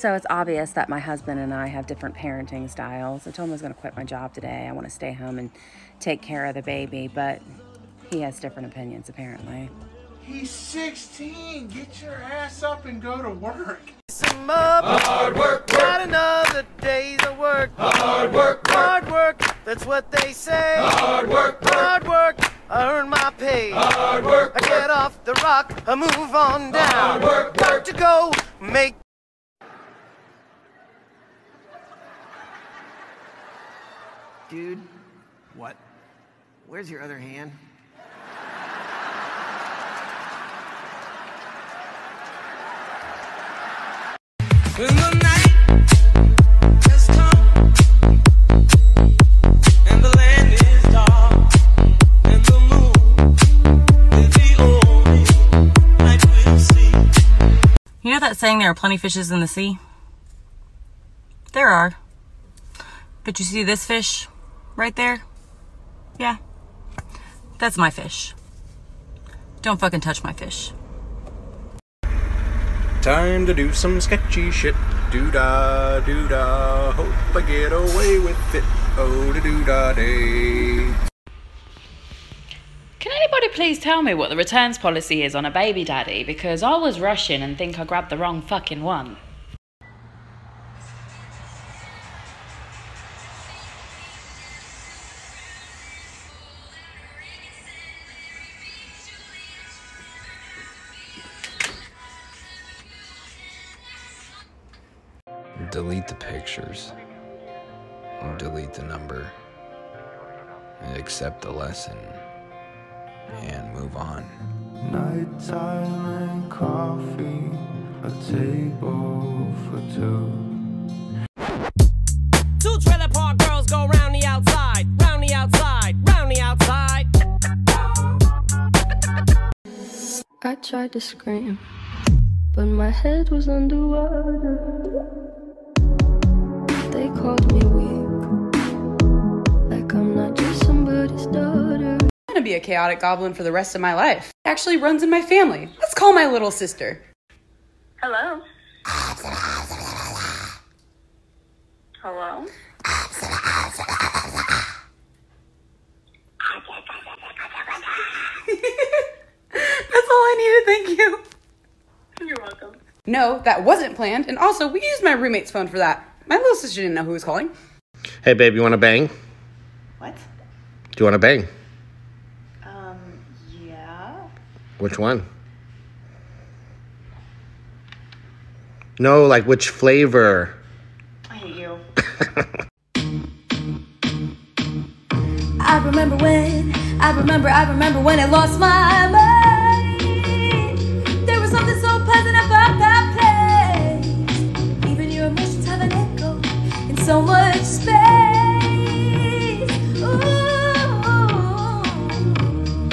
So it's obvious that my husband and I have different parenting styles. I told him I was going to quit my job today. I want to stay home and take care of the baby, but he has different opinions apparently. He's 16. Get your ass up and go to work. Some up. Hard work, work. Not another day's of work. Hard work, work. Hard work. That's what they say. Hard work, work. Hard work. I earn my pay. Hard work, work. I get off the rock. I move on down. Hard work, Got work. to go make. Dude. What? Where's your other hand? When the night has come and the land is dark and the moon is the only light we'll see. You know that saying there are plenty of fishes in the sea? There are. But you see this fish right there? Yeah. That's my fish. Don't fucking touch my fish. Time to do some sketchy shit. Doo da, doo da. Hope I get away with it. Oh, da doo da day. Can anybody please tell me what the returns policy is on a baby daddy? Because I was rushing and think I grabbed the wrong fucking one. Delete the pictures, delete the number, and accept the lesson and move on. Nighttime and coffee, a table for two. Two trailer park girls go round the outside, round the outside, round the outside. I tried to scream, but my head was underwater. Gonna be a chaotic goblin for the rest of my life. It actually runs in my family. Let's call my little sister. Hello. Hello. That's all I needed, thank you. You're welcome. No, that wasn't planned, and also we used my roommate's phone for that. My little sister didn't know who was calling. Hey, babe, you want to bang? What? Do you want to bang? Um, yeah. Which one? No, like which flavor? I hate you. I remember when, I remember, I remember when I lost my mind. so much space. Ooh,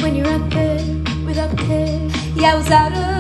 when you're up there, without care. yeah, I was out of.